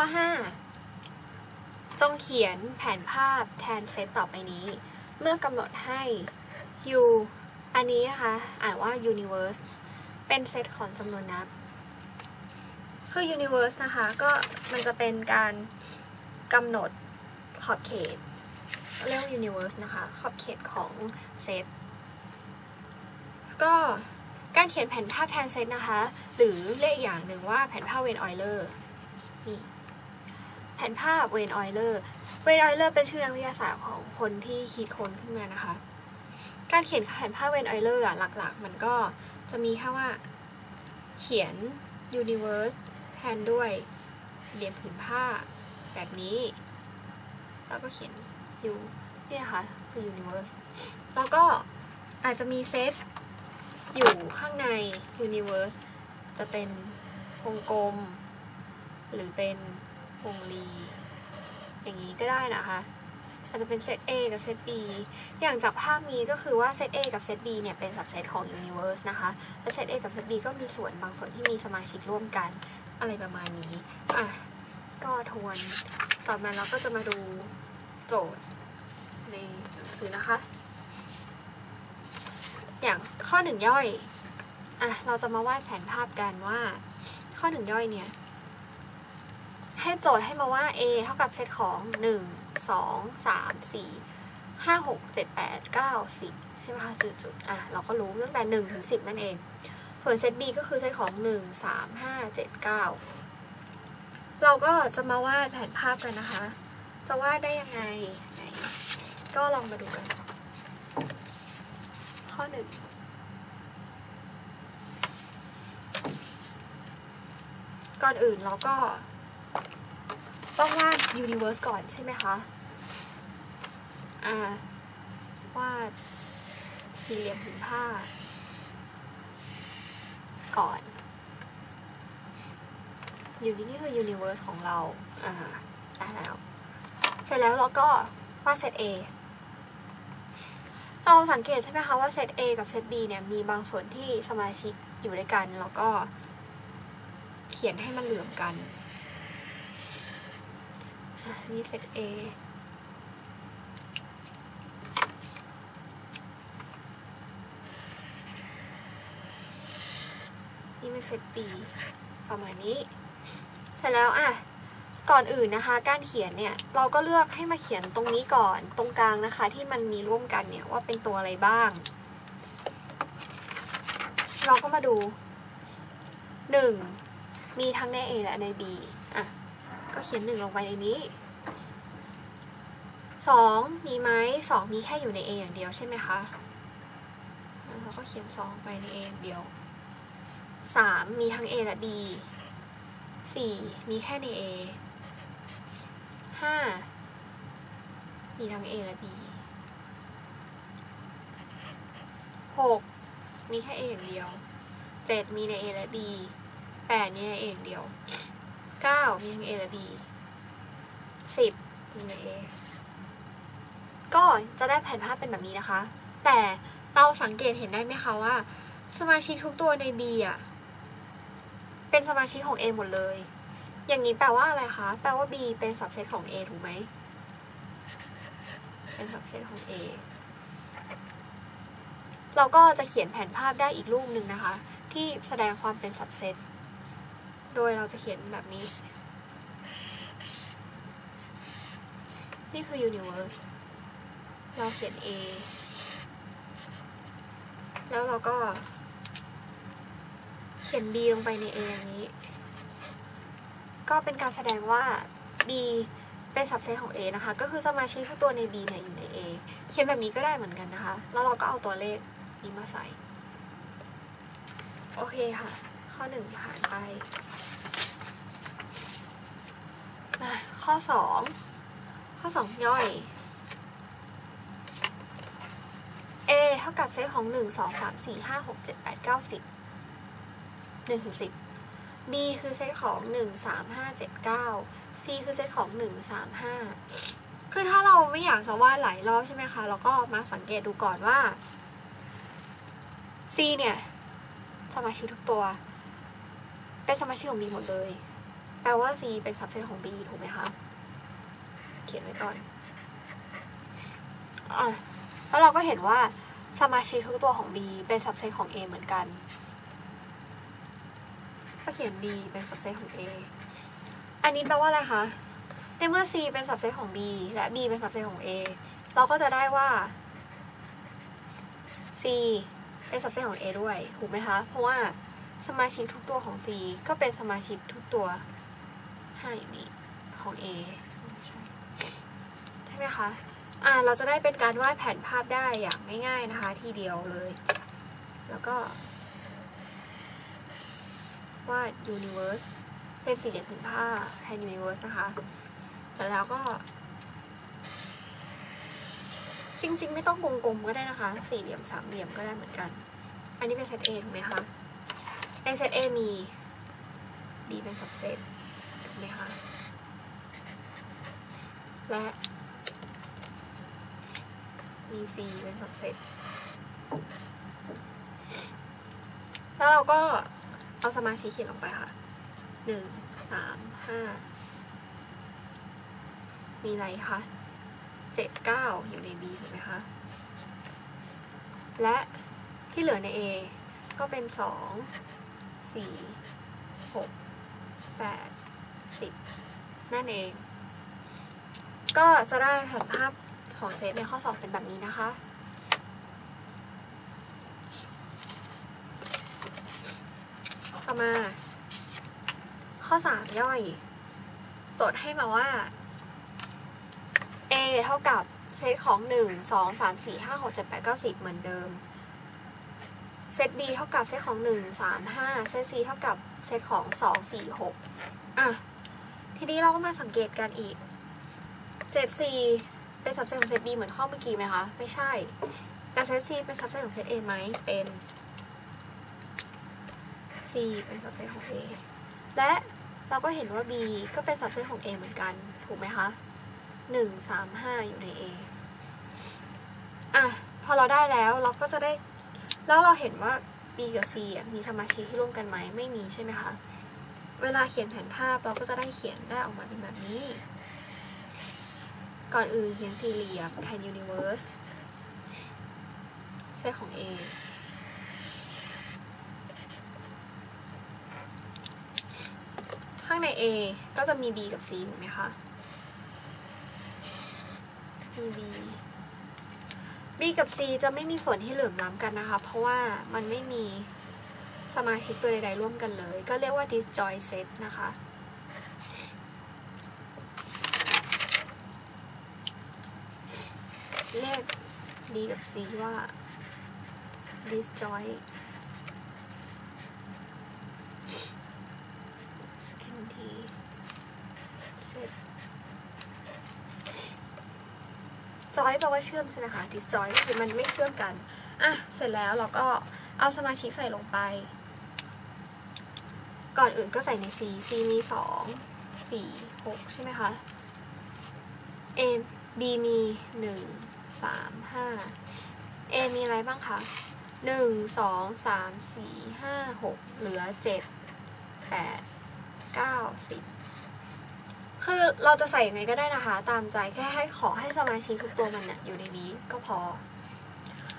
ข้อ 5 จงเขียนแผนภาพแทนเซตต่อไปนี้ เมื่อกำหนดให้ u อันนี้นะคะ อ่านว่า universe เป็นเซตของจำนวนนับ คือ universe นะคะ ก็มันจะเป็นการกำหนดขอบเขต เรียกว่า universe นะคะ ขอบเขตของเซต ก็การเขียนแผนภาพแทนเซตนะคะ หรือเรียกอีกอย่างหนึ่งว่าแผนภาพเวนออยเลอร์นี่ แผนภาพเวนออยเลอร์ เวนออยเลอร์เป็นชื่อนักวิทยาศาสตร์ของคนที่คิดค้นขึ้นมานะคะ การเขียนแผนภาพเวนออยเลอร์หลักๆ มันก็จะมีแค่ว่าเขียน universe แทนด้วยเหลี่ยมผืนผ้าแบบนี้ แล้วก็เขียน u นี่นะคะคือ universe แล้วก็อาจจะมีเซตอยู่ข้างใน universe จะเป็นวงกลม หรือเป็น วงรีอย่างนี้ก็ได้นะคะอาจจะเป็นเซต A กับเซต B อย่างจากภาพนี้ก็คือว่าเซต A กับเซต B เนี่ยเป็นสับเซตของ universe นะคะ และเซต A กับเซต B ก็มีส่วนบางส่วนที่มีสมาชิกร่วมกันอะไรประมาณนี้ อะ ก็ทวน ต่อมาเราก็จะมาดูโจทย์ในหนังสือนะคะ อย่างข้อหนึ่งย่อย อะ เราจะมาวาดแผนภาพกันว่า ข้อหนึ่งย่อยเนี่ย ให้โจทย์ให้มาว่า A เท่ากับเซตของ 1 2 3 4 5 6 7 8 9 10 ใช่ไหมคะจุดๆอะ เราก็รู้ตั้งแต่ 1 ถึง 10 นั่นเอง ส่วนเซต B ก็คือเซตของ 1 3 5 7 9 เราก็จะมาวาดแผนภาพกันนะคะ จะวาดได้ยังไงไก็ลองมาดูกัน ข้อหนึ่งก่อนอื่นเราก็ ต้องวาด universe ก่อนใช่ไหมคะ อ่า วาดสี่เหลี่ยมผืนผ้า ก่อน อยู่นี่นี่คือ universe ของเรา อ่า ได้แล้ว เสร็จแล้วเราก็วาดเซต A เราสังเกตใช่ไหมคะว่าเซต A กับเซต B เนี่ย มีบางส่วนที่สมาชิกอยู่ด้วยกัน แล้วก็เขียนให้มันเหลื่อมกัน นี่เซต A นี่เป็นเซต B ประมาณนี้ เสร็จแล้วอะก่อนอื่นนะคะ การเขียนเนี่ยเราก็เลือกให้มาเขียนตรงนี้ก่อนตรงกลางนะคะ ที่มันมีร่วมกันเนี่ยว่าเป็นตัวอะไรบ้าง เราก็มาดูหนึ่งมีทั้งใน A และใน B เขียนหนึ่งลงไปในนี้สองมีไหมสองมีแค่อยู่ใน A อย่างเดียวใช่ไหมคะเราก็เขียนสองไปใน A อย่างเดียวสามมีทั้ง A และ B สี่มีแค่ใน A ห้ามีทั้ง A และ B หกมีแค่ A อย่างเดียวเจ็ดมีใน A และ B แปดมีใน A อย่างเดียว ก้ามีทั้ง A และ B สิบมีใน A ก็จะได้แผนภาพเป็นแบบนี้นะคะ แต่เราสังเกตเห็นได้ไหมคะว่า สมาชิกทุกตัวใน B อะ เป็นสมาชิกของ A หมดเลย อย่างนี้แปลว่าอะไรคะ แปลว่า B เป็นสับเซตของ A ถูกไหม เป็นสับเซตของ A เราก็จะเขียนแผนภาพได้อีกรูปหนึ่งนะคะ ที่แสดงความเป็นสับเซต โดยเราจะเขียนแบบนี้ นี่คือ universe เราเขียน A แล้วเราก็ เขียน B ลงไปใน A อย่างนี้ ก็เป็นการแสดงว่า B เป็นสับเซตของ A นะคะ ก็คือสมาชิกทุกตัวใน B เนี่ยอยู่ใน A เขียนแบบนี้ก็ได้เหมือนกันนะคะ แล้วเราก็เอาตัวเลขนี้มาใส่ โอเคค่ะ ข้อหนึ่งผ่านไปอะข้อ สองข้อสองย่อย A เท่ากับเซตของหนึ่งสองสามสี่ห้าหกเจ็ดแปดเก้าสิบหนึ่งถึงสิบ B คือเซตของหนึ่งสามห้าเจ็ดเก้า C คือเซตของหนึ่งสามห้าคือถ้าเราไม่อยากจะวาดหลายรอบใช่ไหมคะ เราก็มาสังเกตดูก่อนว่า C เนี่ยสมาชิกทุกตัว เป็นสมาชิกของ B หมดเลย แปลว่า C เป็น subset ของ B ถูกไหมคะ เขียนไว้ก่อนอแล้วเราก็เห็นว่าสมาชิกทุกตัวของ B เป็น subset ของ A เหมือนกัน ก็เขียน B เป็น subset ของ A อันนี้แปลว่าอะไรคะ ในเมื่อ C เป็น subset ของ B และ B เป็น subset ของ A เราก็จะได้ว่า C เป็น subset ของ A ด้วย ถูกไหมคะ เพราะว่าสมาชิกทุกตัวของ C ก็เป็นสมาชิกทุกตัวห้นี้ของ A ช่ไหมคะอ่าเราจะได้เป็นการวาดแผนภาพได้อย่างง่าย ๆนะคะ ทีเดียวเลย แล้วก็วาด universe เป็นสี่เหลี่ยมผืนผ้าแทน universe นะคะเสร็จแล้วก็ จริง ๆ ไม่ต้องวงกลมก็ได้นะคะ สี่เหลี่ยมสามเหลี่ยมก็ได้เหมือนกัน อันนี้เป็นเซต A ถูกไหมคะ ในเซต A มี B เป็น subset ถูกไหมคะ และ C เป็น subset แล้วเราก็เอาสมาชิกเขียนลงไปค่ะหนึ่งสามห้ามีอะไรคะเจ็ดเก้าอยู่ใน B ถูกไหมคะ และที่เหลือใน A ก็เป็นสองสี่หกแปดสิบนั่นเอง ก็จะได้แผนภาพ ของเซตในข้อสอบเป็นแบบนี้นะคะ ต่อมา ข้อสามย่อย โจทย์ให้มาว่า A เท่ากับเซตของ 1 2 3 4 5 6 7 8 9 10 เหมือนเดิม เซต B เท่ากับเซตของ 1 3 5 เซต C เท่ากับเซตของ 2 4 6 อะ ทีนี้เราก็มาสังเกตกันอีก7 C เป็นสับเซตของเซต B เหมือนข้อเมื่อกี้ไหมคะ ไม่ใช่แต่เซต C เป็นสับเซตของเซต A ไหมเป็น C เป็นสับเซตของ A และเราก็เห็นว่า B ก็เป็นสับเซตของ A เหมือนกัน ถูกไหมคะหนึ่งสามห้าอยู่ใน A อะ พอเราได้แล้วเราก็จะได้ แล้วเราเห็นว่า B กับ C อะมีสมาชิกที่ร่วมกันไหม ไม่มีใช่ไหมคะ เวลาเขียนแผนภาพเราก็จะได้เขียนได้ออกมาเป็นแบบนี้ ก่อนอื่นเขียนสี่เหลี่ยมแทน universe เซตของ A ข้างใน A ก็จะมี B กับ C ถูกไหมคะ มี B B กับ C จะไม่มีส่วนที่เหลื่อมล้ำกันนะคะ เพราะว่ามันไม่มีสมาชิกตัวใดๆร่วมกันเลย ก็เรียกว่า disjoint set นะคะ เรียก B กับ C ว่า disjoint NT set จอยแปลว่าเชื่อมใช่ไหมคะ disjoint คือมันไม่เชื่อมกัน อะ เสร็จแล้วเราก็เอาสมาชิกใส่ลงไป ก่อนอื่นก็ใส่ใน C C มีสองสี่หกใช่ไหมคะ A B มีหนึ่ง สามห้า A มีอะไรบ้างคะหนึ่งสองสามสี่ห้าหกเหลือเจ็ดแปดเก้าสิบคือเราจะใส่ยังไงก็ได้นะคะ ตามใจแค่ให้ขอให้สมาชิกทุกตัวมันนี่ยอยู่ในนี้ก็พอ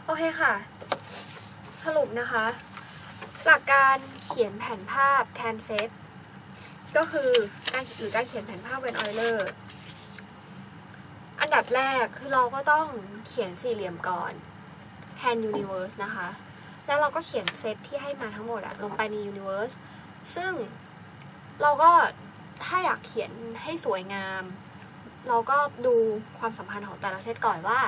โอเคค่ะ สรุปนะคะ หลักการเขียนแผนภาพแทนเซตก็คือการหรือการเขียนแผนภาพเวนออยเลอร์ อันดับแรกคือเราก็ต้องเขียนสี่เหลี่ยมก่อนแทน universe นะคะ แล้วเราก็เขียนเซตที่ให้มาทั้งหมดอะลงไปใน universe ซึ่งเราก็ถ้าอยากเขียนให้สวยงาม เราก็ดูความสัมพันธ์ของแต่ละเซตก่อนว่า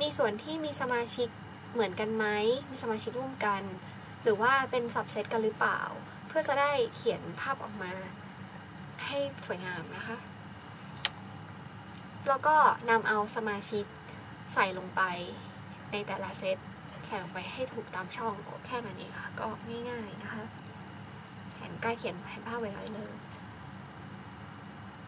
มีส่วนที่มีสมาชิกเหมือนกันไหมมีสมาชิกร่วมกัน หรือว่าเป็นสับเซตกันหรือเปล่า เพื่อจะได้เขียนภาพออกมาให้สวยงามนะคะ แล้วก็นำเอาสมาชิกใส่ลงไปในแต่ละเซตใส่ลงไปให้ถูกตามช่องแค่นั้นเองค่ะ ก็ง่ายๆนะคะแผนการเขียนแผนภาพไว้ร้อยเลย